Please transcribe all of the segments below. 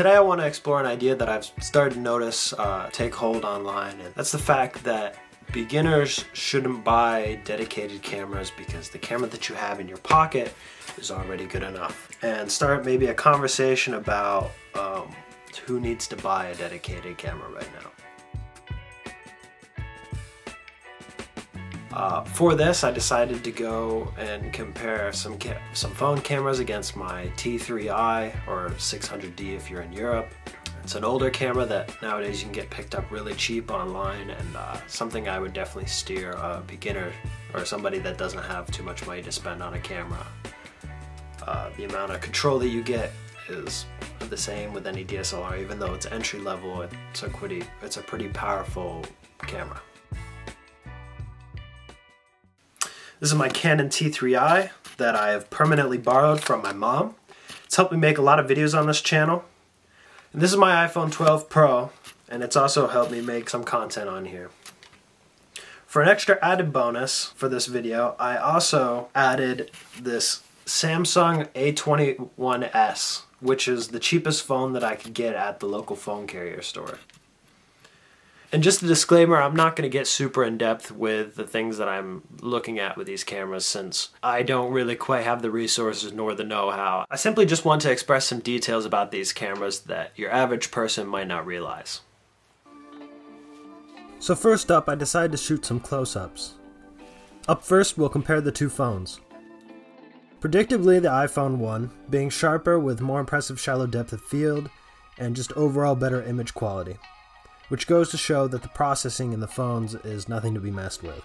Today I want to explore an idea that I've started to notice uh, take hold online, and that's the fact that beginners shouldn't buy dedicated cameras because the camera that you have in your pocket is already good enough. And start maybe a conversation about um, who needs to buy a dedicated camera right now. Uh, for this, I decided to go and compare some some phone cameras against my T3i or 600D if you're in Europe. It's an older camera that nowadays you can get picked up really cheap online and uh, something I would definitely steer a beginner or somebody that doesn't have too much money to spend on a camera. Uh, the amount of control that you get is the same with any DSLR, even though it's entry level, it's a pretty, it's a pretty powerful camera. This is my Canon T3i that I have permanently borrowed from my mom. It's helped me make a lot of videos on this channel. And this is my iPhone 12 Pro, and it's also helped me make some content on here. For an extra added bonus for this video, I also added this Samsung A21s, which is the cheapest phone that I could get at the local phone carrier store. And just a disclaimer, I'm not going to get super in depth with the things that I'm looking at with these cameras since I don't really quite have the resources nor the know-how. I simply just want to express some details about these cameras that your average person might not realize. So first up, I decided to shoot some close-ups. Up first, we'll compare the two phones. Predictably, the iPhone 1, being sharper with more impressive shallow depth of field, and just overall better image quality which goes to show that the processing in the phones is nothing to be messed with.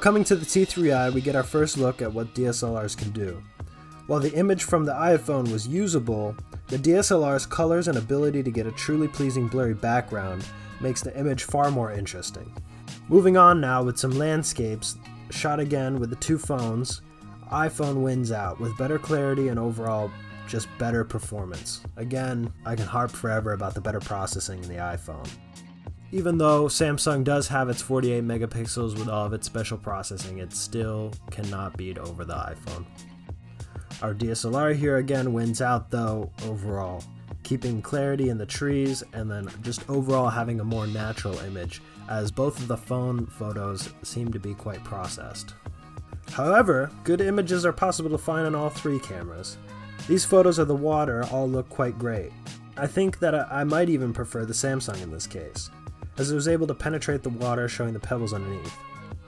Coming to the T3i, we get our first look at what DSLRs can do. While the image from the iPhone was usable, the DSLR's colors and ability to get a truly pleasing blurry background makes the image far more interesting. Moving on now with some landscapes, shot again with the two phones, iPhone wins out with better clarity and overall just better performance. Again, I can harp forever about the better processing in the iPhone even though Samsung does have its 48 megapixels with all of its special processing, it still cannot beat over the iPhone. Our DSLR here again wins out though overall, keeping clarity in the trees and then just overall having a more natural image, as both of the phone photos seem to be quite processed. However, good images are possible to find on all three cameras. These photos of the water all look quite great. I think that I might even prefer the Samsung in this case as it was able to penetrate the water showing the pebbles underneath.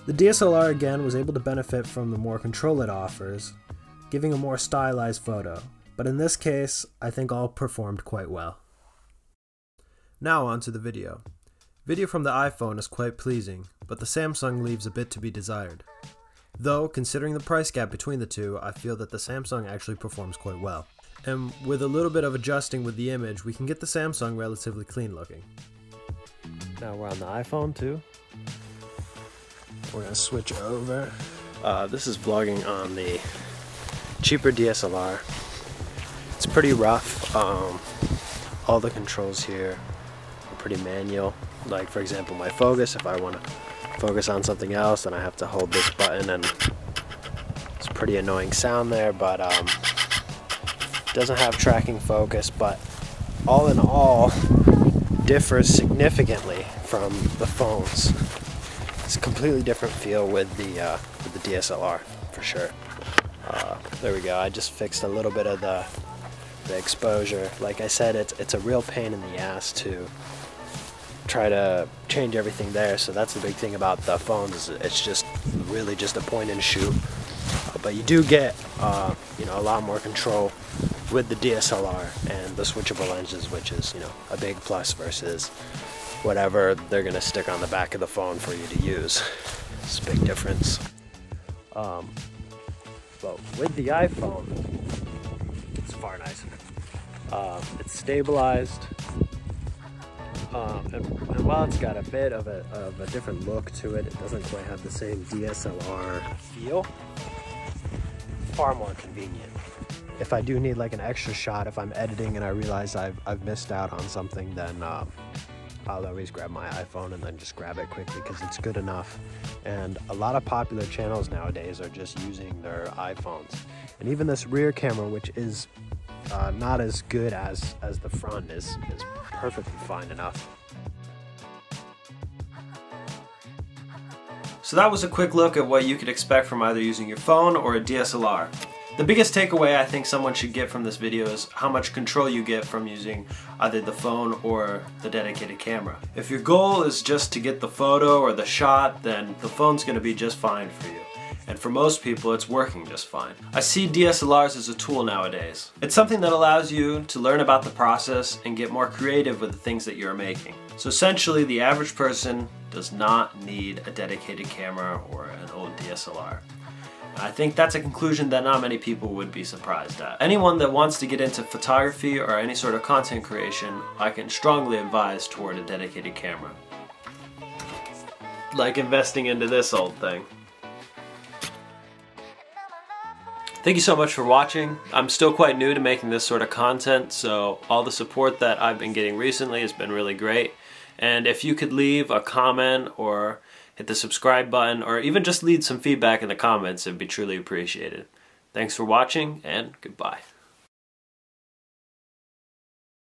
The DSLR again was able to benefit from the more control it offers, giving a more stylized photo, but in this case, I think all performed quite well. Now on to the video. Video from the iPhone is quite pleasing, but the Samsung leaves a bit to be desired. Though, considering the price gap between the two, I feel that the Samsung actually performs quite well. And with a little bit of adjusting with the image, we can get the Samsung relatively clean looking. Now we're on the iPhone too. We're gonna switch over. Uh, this is vlogging on the cheaper DSLR. It's pretty rough. Um, all the controls here are pretty manual. Like for example, my focus, if I wanna focus on something else, then I have to hold this button and it's pretty annoying sound there, but um, doesn't have tracking focus, but all in all, differs significantly from the phones. It's a completely different feel with the uh, with the DSLR for sure. Uh, there we go. I just fixed a little bit of the the exposure. Like I said, it's it's a real pain in the ass to try to change everything there. So that's the big thing about the phones. It's just really just a point and shoot. Uh, but you do get uh, you know a lot more control with the DSLR and the switchable lenses, which is, you know, a big plus versus whatever they're going to stick on the back of the phone for you to use. It's a big difference. Um, but with the iPhone, it's far nicer. Uh, it's stabilized. Um, and, and, while it's got a bit of a, of a different look to it, it doesn't quite have the same DSLR feel. Far more convenient if I do need like an extra shot, if I'm editing and I realize I've, I've missed out on something, then um, I'll always grab my iPhone and then just grab it quickly because it's good enough. And a lot of popular channels nowadays are just using their iPhones. And even this rear camera, which is uh, not as good as as the front is is perfectly fine enough. So that was a quick look at what you could expect from either using your phone or a DSLR. The biggest takeaway I think someone should get from this video is how much control you get from using either the phone or the dedicated camera. If your goal is just to get the photo or the shot, then the phone's going to be just fine for you and for most people it's working just fine. I see DSLRs as a tool nowadays. It's something that allows you to learn about the process and get more creative with the things that you're making. So essentially the average person does not need a dedicated camera or an old DSLR. I think that's a conclusion that not many people would be surprised at. Anyone that wants to get into photography or any sort of content creation, I can strongly advise toward a dedicated camera. Like investing into this old thing. Thank you so much for watching. I'm still quite new to making this sort of content, so all the support that I've been getting recently has been really great. And if you could leave a comment or hit the subscribe button or even just leave some feedback in the comments, it'd be truly appreciated. Thanks for watching and goodbye.